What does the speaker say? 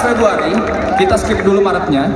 Februari, kita skip dulu Maretnya.